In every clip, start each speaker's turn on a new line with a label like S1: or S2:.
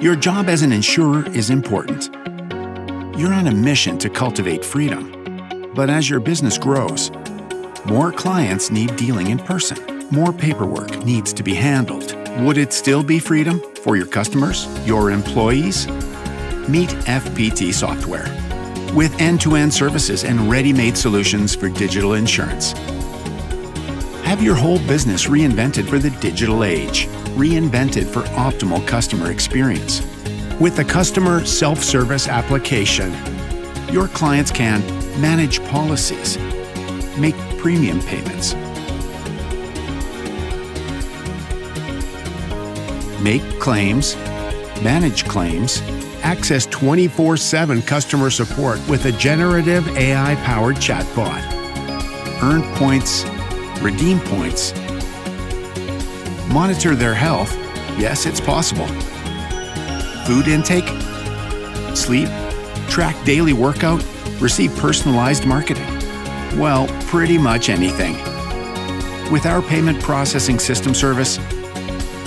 S1: Your job as an insurer is important. You're on a mission to cultivate freedom. But as your business grows, more clients need dealing in person. More paperwork needs to be handled. Would it still be freedom for your customers, your employees? Meet FPT Software with end to end services and ready made solutions for digital insurance. Have your whole business reinvented for the digital age, reinvented for optimal customer experience. With the customer self service application, your clients can manage policies, make premium payments, make claims, manage claims, access 24 7 customer support with a generative AI powered chatbot, earn points, redeem points, monitor their health. Yes, it's possible. Food intake, sleep, track daily workout, receive personalized marketing. Well, pretty much anything. With our payment processing system service,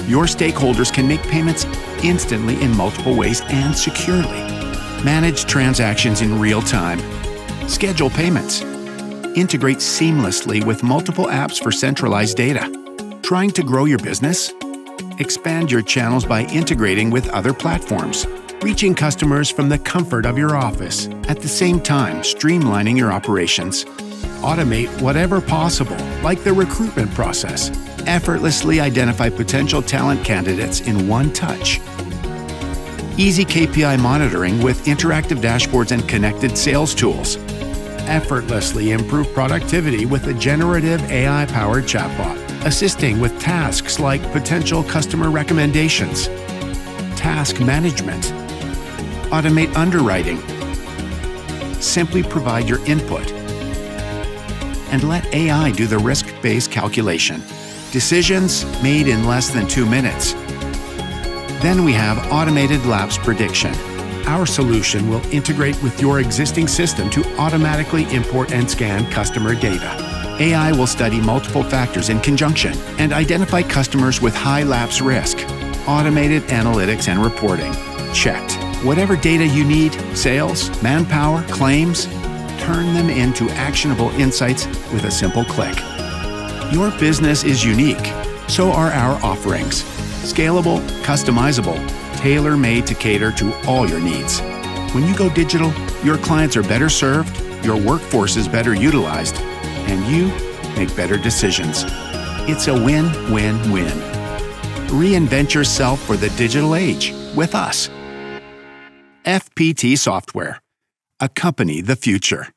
S1: your stakeholders can make payments instantly in multiple ways and securely. Manage transactions in real time. Schedule payments. Integrate seamlessly with multiple apps for centralized data. Trying to grow your business? Expand your channels by integrating with other platforms. Reaching customers from the comfort of your office, at the same time, streamlining your operations. Automate whatever possible, like the recruitment process. Effortlessly identify potential talent candidates in one touch. Easy KPI monitoring with interactive dashboards and connected sales tools. Effortlessly improve productivity with a generative AI powered chatbot, assisting with tasks like potential customer recommendations, task management, automate underwriting. Simply provide your input and let AI do the risk based calculation. Decisions made in less than two minutes. Then we have automated lapse prediction. Our solution will integrate with your existing system to automatically import and scan customer data. AI will study multiple factors in conjunction and identify customers with high lapse risk. Automated analytics and reporting. Checked. Whatever data you need sales, manpower, claims turn them into actionable insights with a simple click. Your business is unique, so are our offerings. Scalable, customizable, tailor made to cater to all your needs. When you go digital, your clients are better served, your workforce is better utilized, and you make better decisions. It's a win win win. Reinvent yourself for the digital age with us. FPT Software. Accompany the future.